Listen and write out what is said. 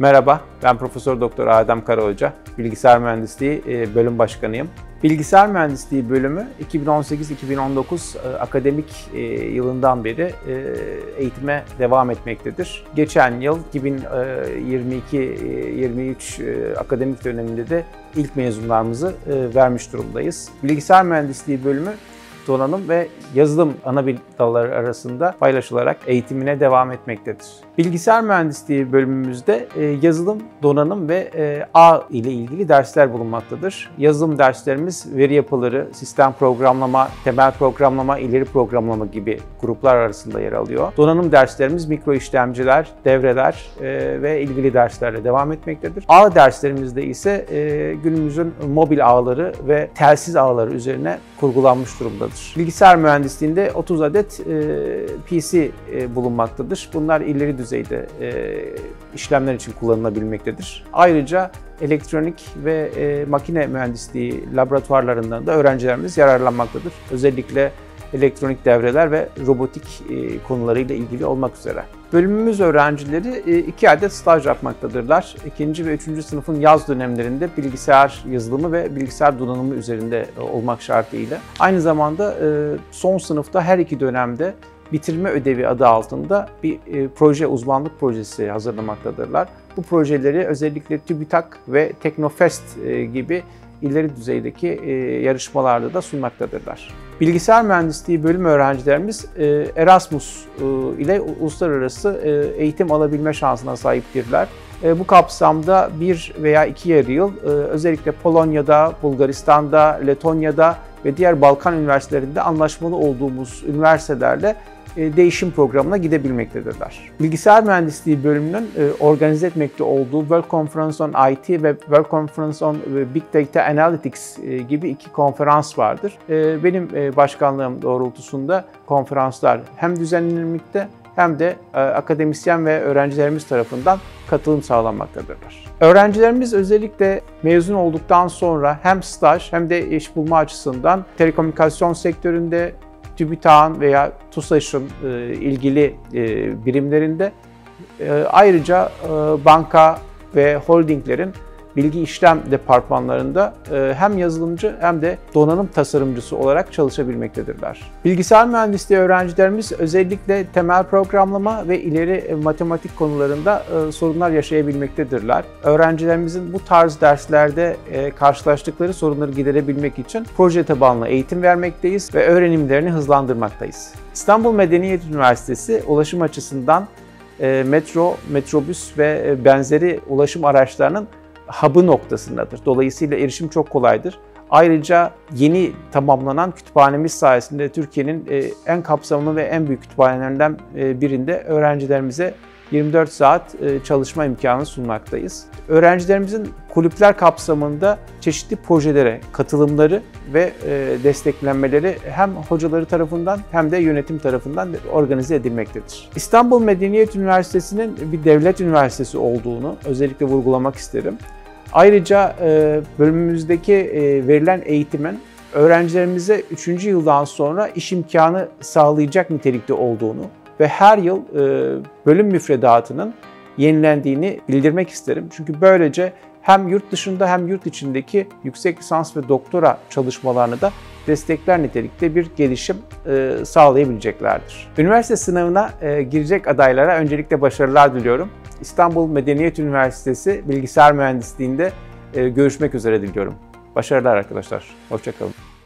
Merhaba, ben Profesör Doktor Adem Karahoca, Bilgisayar Mühendisliği e, Bölüm Başkanıyım. Bilgisayar Mühendisliği bölümü 2018-2019 e, akademik e, yılından beri eğitime devam etmektedir. Geçen yıl 2022-23 akademik döneminde de ilk mezunlarımızı vermiş durumdayız. Bilgisayar Mühendisliği bölümü donanım ve yazılım ana dalları arasında paylaşılarak eğitimine devam etmektedir. Bilgisayar mühendisliği bölümümüzde e, yazılım, donanım ve e, ağ ile ilgili dersler bulunmaktadır. Yazılım derslerimiz veri yapıları, sistem programlama, temel programlama, ileri programlama gibi gruplar arasında yer alıyor. Donanım derslerimiz mikro işlemciler, devreler e, ve ilgili derslerle devam etmektedir. Ağ derslerimizde ise günümüzün mobil ağları ve telsiz ağları üzerine kurgulanmış durumdadır. Bilgisayar mühendisliğinde 30 adet PC bulunmaktadır. Bunlar ileri düzey düzeyde e, işlemler için kullanılabilmektedir. Ayrıca elektronik ve e, makine mühendisliği laboratuvarlarından da öğrencilerimiz yararlanmaktadır. Özellikle elektronik devreler ve robotik e, konularıyla ilgili olmak üzere. Bölümümüz öğrencileri e, iki adet staj yapmaktadırlar. İkinci ve üçüncü sınıfın yaz dönemlerinde bilgisayar yazılımı ve bilgisayar donanımı üzerinde e, olmak şartıyla. Aynı zamanda son sınıfta her iki dönemde bitirme ödevi adı altında bir proje uzmanlık projesi hazırlamaktadırlar. Bu projeleri özellikle TÜBİTAK ve Teknofest gibi ileri düzeydeki e, yarışmalarda da sunmaktadırlar. Bilgisayar mühendisliği bölüm öğrencilerimiz e, Erasmus e, ile uluslararası eğitim alabilme şansına sahiptirler. Bu kapsamda bir veya iki yarı yıl özellikle Polonya'da, Bulgaristan'da, Letonya'da ve diğer Balkan üniversitelerinde anlaşmalı olduğumuz üniversitelerle değişim programına gidebilmektedirler. Bilgisayar mühendisliği bölümünün e, organize etmekte olduğu World Conference on IT ve World Conference on e, Big Data Analytics gibi iki konferans vardır. Benim başkanlığım doğrultusunda konferanslar hem düzenlenmekte hem de akademisyen ve öğrencilerimiz tarafından katılım sağlanmaktadırlar. Öğrencilerimiz özellikle mezun olduktan sonra hem staj hem de iş bulma açısından telekomünikasyon sektöründe TÜBİTAK'ın veya TUSAŞ'ın e, ilgili e, birimlerinde e, ayrıca banka ve holdinglerin bilgi işlem departmanlarında e, hem yazılımcı hem de donanım tasarımcısı olarak çalışabilmektedirler. Bilgisayar mühendisliği öğrencilerimiz özellikle temel programlama ve ileri e, matematik konularında e, sorunlar yaşayabilmektedirler. Öğrencilerimizin bu tarz derslerde karşılaştıkları sorunları giderebilmek için proje tabanlı eğitim vermekteyiz ve öğrenimlerini hızlandırmaktayız. İstanbul Medeniyet Üniversitesi ulaşım açısından metro, metrobüs ve benzeri ulaşım araçlarının hub'ı noktasındadır. Dolayısıyla erişim çok kolaydır. Ayrıca yeni tamamlanan kütüphanemiz sayesinde Türkiye'nin e, en kapsamlı ve en büyük kütüphanelerinden e, birinde öğrencilerimize 24 saat e, çalışma imkanı sunmaktayız. Öğrencilerimizin kulüpler kapsamında çeşitli projelere katılımları ve desteklenmeleri hem hocaları tarafından hem de yönetim tarafından organize edilmektedir. İstanbul Medeniyet Üniversitesi'nin bir devlet üniversitesi olduğunu özellikle vurgulamak isterim. Ayrıca e, bölümümüzdeki e, verilen eğitimin öğrencilerimize 3. yıldan sonra iş imkanı sağlayacak nitelikte olduğunu ve her yıl e, bölüm müfredatının yenilendiğini bildirmek isterim. Çünkü böylece hem yurt dışında hem yurt içindeki yüksek lisans ve doktora çalışmalarını da destekler nitelikte bir gelişim e, sağlayabileceklerdir. Üniversite sınavına e, girecek adaylara öncelikle başarılar diliyorum. İstanbul Medeniyet Üniversitesi Bilgisayar Mühendisliğinde e, görüşmek üzere diliyorum. Başarılar arkadaşlar. Hoşçakalın.